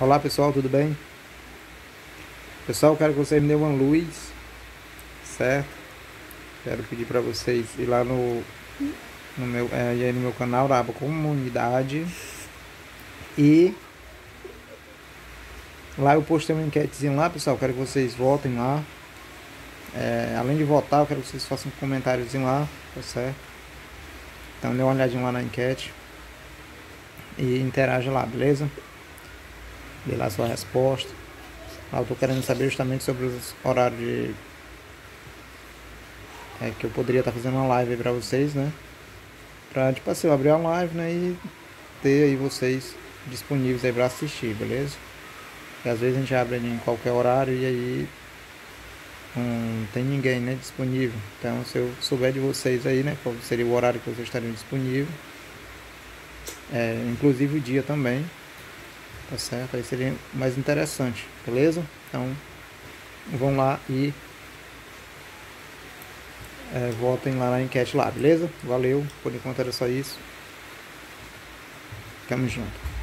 Olá pessoal, tudo bem? Pessoal, quero que vocês me dêem uma luz, certo? Quero pedir para vocês ir lá no, no meu, é, no meu canal, da aba comunidade e lá eu postei uma enquetezinha lá, pessoal, quero que vocês votem lá. É, além de votar, eu quero que vocês façam um comentáriozinho lá, tá certo? Então dê uma olhadinha lá na enquete e interage lá, beleza? Dê lá sua resposta. Ah, eu tô querendo saber justamente sobre os horários de. É, que eu poderia estar tá fazendo uma live pra vocês, né? Pra, tipo assim, eu abrir a live, né? E ter aí vocês disponíveis aí pra assistir, beleza? Porque às vezes a gente abre em qualquer horário e aí não tem ninguém, né? Disponível. Então, se eu souber de vocês aí, né? Qual seria o horário que vocês estariam disponível. É, inclusive o dia também Tá certo? Aí seria mais interessante, beleza? Então, vão lá e é, votem lá na enquete lá, beleza? Valeu, por enquanto era só isso. Tamo junto.